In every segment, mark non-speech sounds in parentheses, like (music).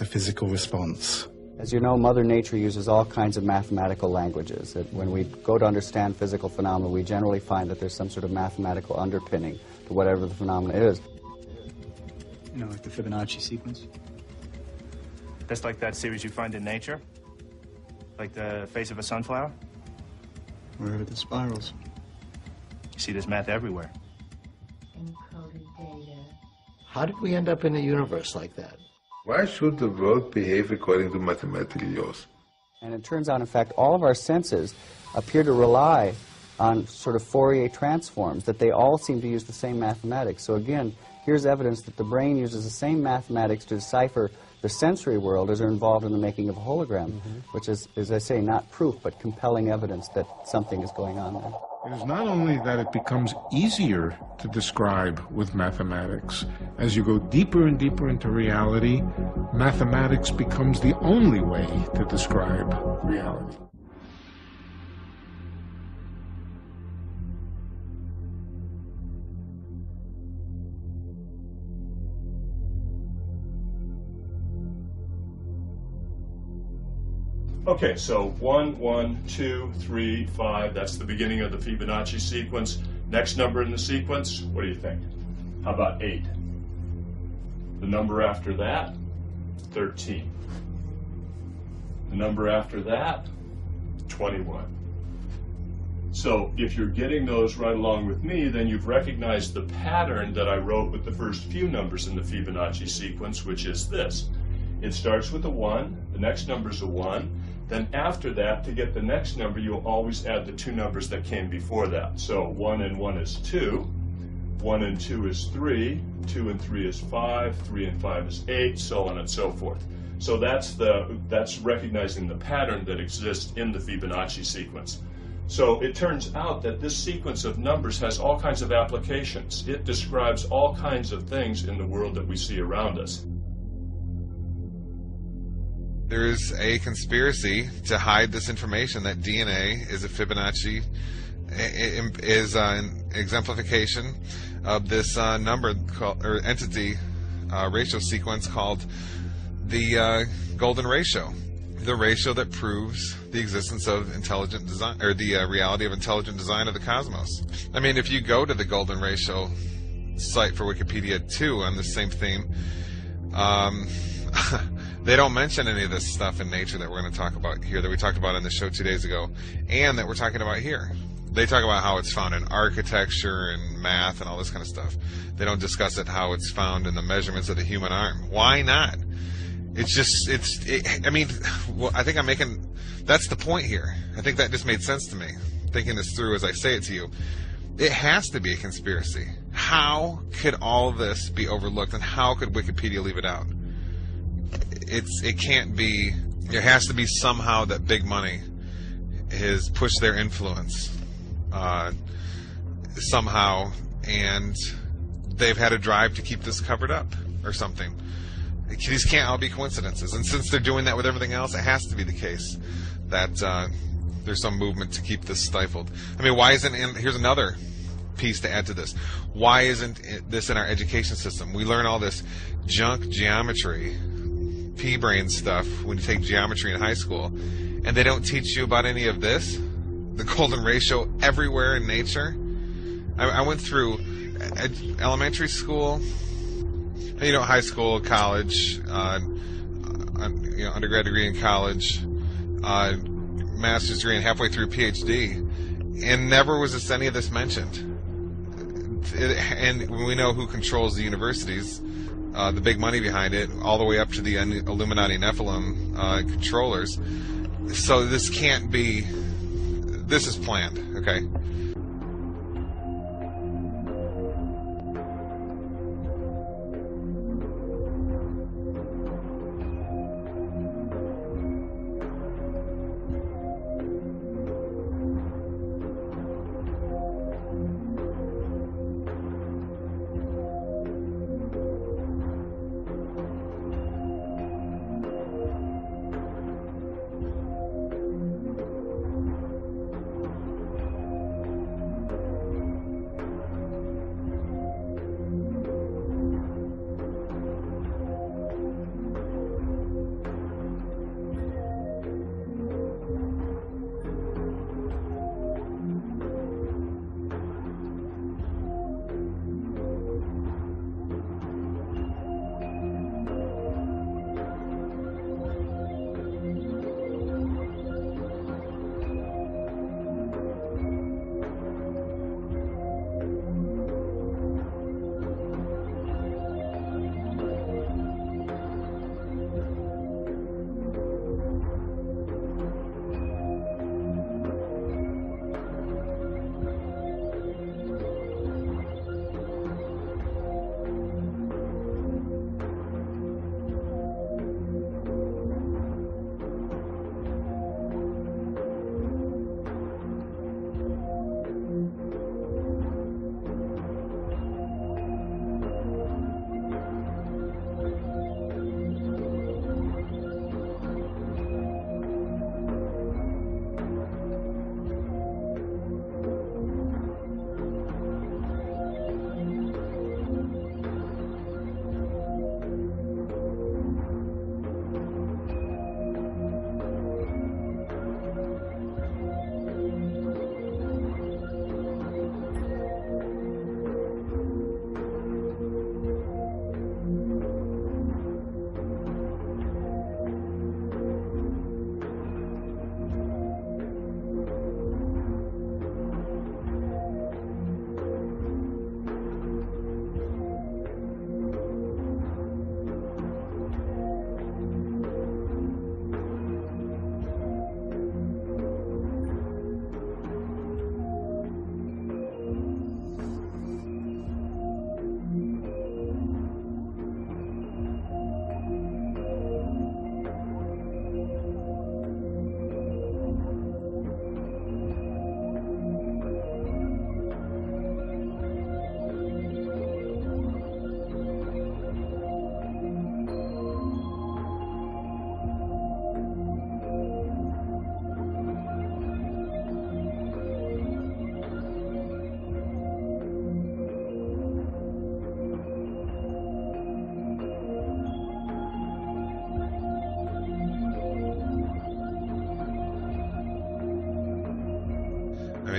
a physical response. As you know, Mother Nature uses all kinds of mathematical languages. That when we go to understand physical phenomena, we generally find that there's some sort of mathematical underpinning to whatever the phenomena is. You know, like the Fibonacci sequence? That's like that series you find in nature? Like the face of a sunflower? Wherever the spirals. You see this math everywhere. Encoded data. How did we end up in a universe like that? Why should the world behave according to mathematical laws? And it turns out, in fact, all of our senses appear to rely on sort of Fourier transforms, that they all seem to use the same mathematics. So again, here's evidence that the brain uses the same mathematics to decipher the sensory world as are involved in the making of a hologram, mm -hmm. which is, as I say, not proof, but compelling evidence that something is going on there. It is not only that it becomes easier to describe with mathematics. As you go deeper and deeper into reality, mathematics becomes the only way to describe reality. Okay, so one, one, two, three, five. That's the beginning of the Fibonacci sequence. Next number in the sequence, what do you think? How about eight? The number after that, 13. The number after that, 21. So if you're getting those right along with me, then you've recognized the pattern that I wrote with the first few numbers in the Fibonacci sequence, which is this. It starts with a 1, the next number is a 1, then after that, to get the next number, you'll always add the two numbers that came before that. So 1 and 1 is 2, 1 and 2 is 3, 2 and 3 is 5, 3 and 5 is 8, so on and so forth. So that's, the, that's recognizing the pattern that exists in the Fibonacci sequence. So it turns out that this sequence of numbers has all kinds of applications. It describes all kinds of things in the world that we see around us there's a conspiracy to hide this information that DNA is a Fibonacci is an exemplification of this uh, number called, or entity uh, ratio sequence called the uh, golden ratio, the ratio that proves the existence of intelligent design or the uh, reality of intelligent design of the cosmos. I mean, if you go to the golden ratio site for Wikipedia too on the same theme. Um, (laughs) They don't mention any of this stuff in nature that we're going to talk about here that we talked about on the show two days ago and that we're talking about here. They talk about how it's found in architecture and math and all this kind of stuff. They don't discuss it how it's found in the measurements of the human arm. Why not? It's just, it's, it, I mean, well, I think I'm making, that's the point here. I think that just made sense to me, thinking this through as I say it to you. It has to be a conspiracy. How could all this be overlooked and how could Wikipedia leave it out? It's it can't be. There has to be somehow that big money has pushed their influence uh, somehow, and they've had a drive to keep this covered up or something. These can't all be coincidences, and since they're doing that with everything else, it has to be the case that uh, there's some movement to keep this stifled. I mean, why isn't? In, here's another piece to add to this. Why isn't this in our education system? We learn all this junk geometry pea brain stuff when you take geometry in high school, and they don't teach you about any of this, the golden ratio everywhere in nature. I, I went through elementary school, you know, high school, college, uh, uh, you know, undergrad degree in college, uh, master's degree, and halfway through PhD, and never was this any of this mentioned. It, and we know who controls the universities uh, the big money behind it, all the way up to the Illuminati Nephilim uh, controllers. So this can't be. This is planned, okay?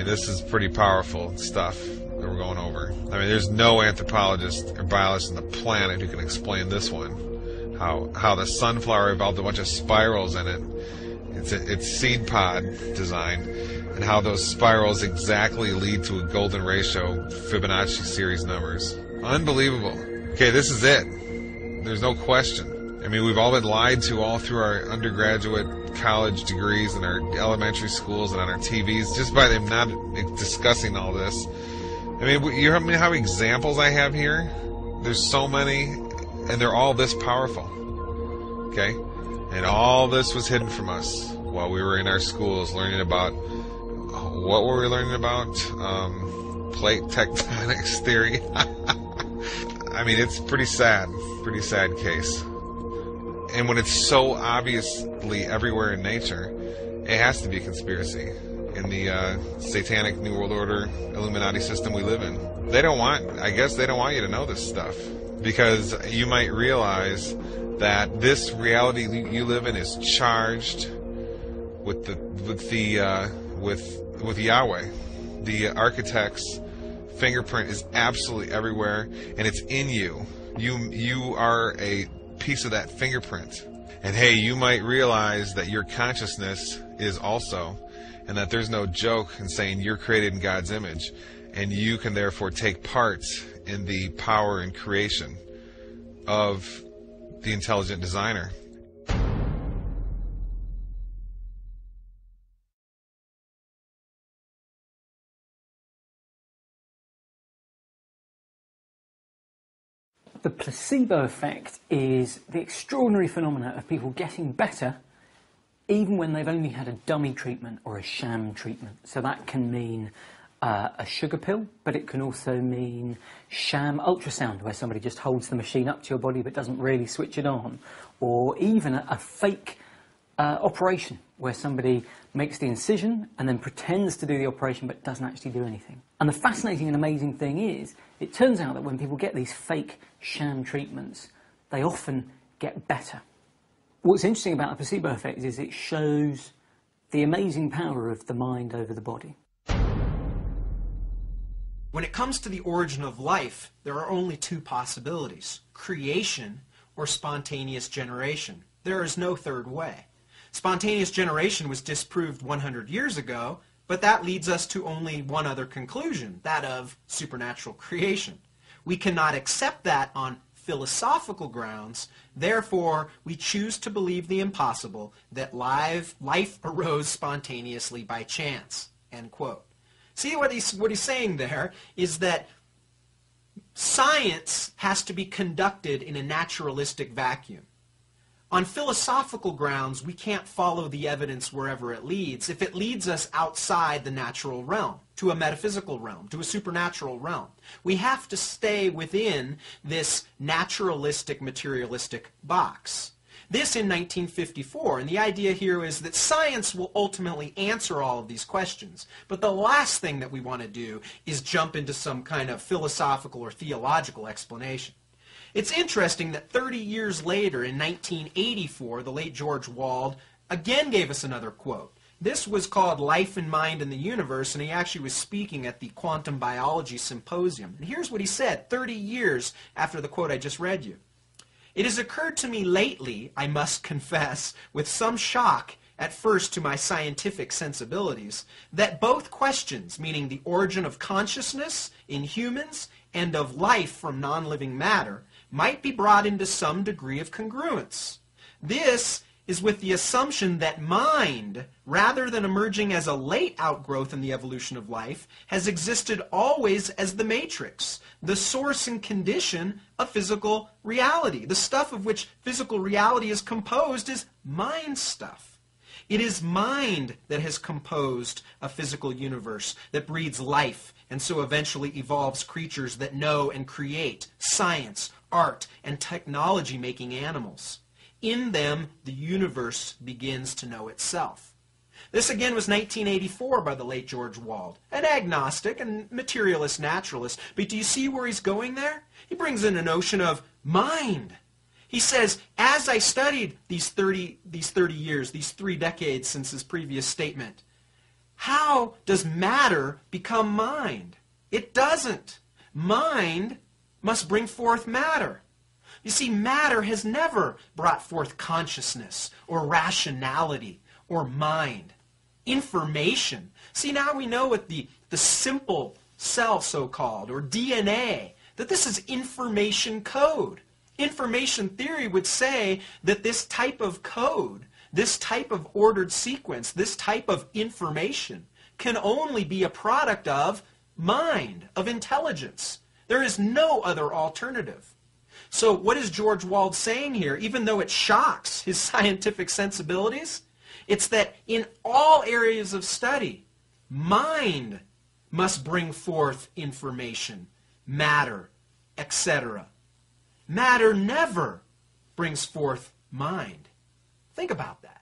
Mean, this is pretty powerful stuff that we're going over. I mean, there's no anthropologist or biologist on the planet who can explain this one. How how the sunflower evolved a bunch of spirals in it. It's a, it's seed pod design, and how those spirals exactly lead to a golden ratio Fibonacci series numbers. Unbelievable. Okay, this is it. There's no question. I mean, we've all been lied to all through our undergraduate college degrees and our elementary schools and on our TVs just by them not discussing all this. I mean, you know examples I have here? There's so many, and they're all this powerful. Okay? And all this was hidden from us while we were in our schools learning about what were we learning about? Um, plate (laughs) tectonics theory. (laughs) I mean, it's pretty sad, pretty sad case. And when it's so obviously everywhere in nature, it has to be a conspiracy in the uh, satanic New World Order Illuminati system we live in. They don't want, I guess, they don't want you to know this stuff because you might realize that this reality you live in is charged with the with the uh, with with Yahweh. The architect's fingerprint is absolutely everywhere, and it's in you. You you are a piece of that fingerprint. And hey, you might realize that your consciousness is also, and that there's no joke in saying you're created in God's image, and you can therefore take part in the power and creation of the intelligent designer. The placebo effect is the extraordinary phenomena of people getting better even when they've only had a dummy treatment or a sham treatment. So that can mean uh, a sugar pill, but it can also mean sham ultrasound, where somebody just holds the machine up to your body but doesn't really switch it on, or even a, a fake uh, operation, where somebody makes the incision and then pretends to do the operation but doesn't actually do anything. And the fascinating and amazing thing is, it turns out that when people get these fake sham treatments, they often get better. What's interesting about the placebo effect is it shows the amazing power of the mind over the body. When it comes to the origin of life, there are only two possibilities creation or spontaneous generation. There is no third way. Spontaneous generation was disproved 100 years ago, but that leads us to only one other conclusion, that of supernatural creation. We cannot accept that on philosophical grounds, therefore we choose to believe the impossible, that live, life arose spontaneously by chance. End quote. See what he's, what he's saying there is that science has to be conducted in a naturalistic vacuum. On philosophical grounds, we can't follow the evidence wherever it leads if it leads us outside the natural realm, to a metaphysical realm, to a supernatural realm. We have to stay within this naturalistic, materialistic box. This in 1954, and the idea here is that science will ultimately answer all of these questions. But the last thing that we want to do is jump into some kind of philosophical or theological explanation. It's interesting that 30 years later, in 1984, the late George Wald again gave us another quote. This was called Life and Mind in the Universe, and he actually was speaking at the Quantum Biology Symposium. And here's what he said 30 years after the quote I just read you. It has occurred to me lately, I must confess, with some shock at first to my scientific sensibilities, that both questions, meaning the origin of consciousness in humans and of life from non-living matter, might be brought into some degree of congruence. This is with the assumption that mind, rather than emerging as a late outgrowth in the evolution of life, has existed always as the matrix, the source and condition of physical reality. The stuff of which physical reality is composed is mind stuff. It is mind that has composed a physical universe that breeds life and so eventually evolves creatures that know and create science, art, and technology making animals. In them, the universe begins to know itself. This again was 1984 by the late George Wald, an agnostic and materialist naturalist. But do you see where he's going there? He brings in a notion of mind. He says, as I studied these 30, these 30 years, these three decades since his previous statement, How does matter become mind? It doesn't. Mind must bring forth matter. You see, matter has never brought forth consciousness or rationality or mind. Information. See, now we know with the, the simple cell, so-called, or DNA, that this is information code. Information theory would say that this type of code, this type of ordered sequence, this type of information can only be a product of mind, of intelligence. There is no other alternative. So what is George Wald saying here, even though it shocks his (laughs) scientific sensibilities? It's that in all areas of study, mind must bring forth information, matter, etc. Matter never brings forth mind. Think about that.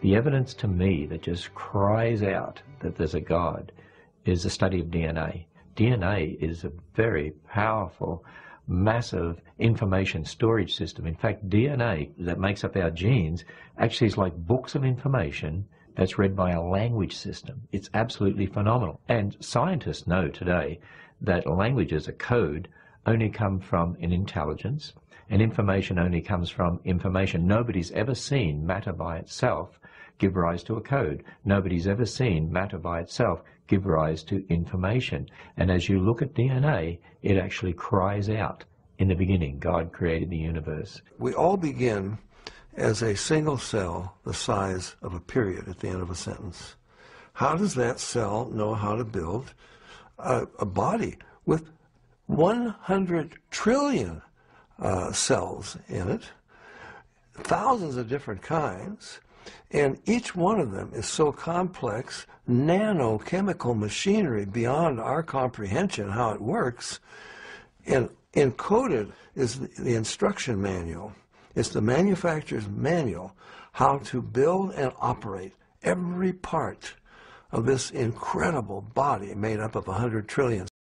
The evidence to me that just cries out that there's a God is the study of DNA. DNA is a very powerful, massive information storage system. In fact, DNA that makes up our genes actually is like books of information that's read by a language system. It's absolutely phenomenal. And scientists know today that language is a code, only come from an intelligence, and information only comes from information. Nobody's ever seen matter by itself give rise to a code. Nobody's ever seen matter by itself give rise to information. And as you look at DNA, it actually cries out. In the beginning, God created the universe. We all begin as a single cell the size of a period at the end of a sentence. How does that cell know how to build a, a body with 100 trillion uh, cells in it, thousands of different kinds, and each one of them is so complex, nanochemical machinery beyond our comprehension how it works. And encoded is the, instruction manual. It's the manufacturer's manual how to build and operate every part of this incredible body made up of 100 trillion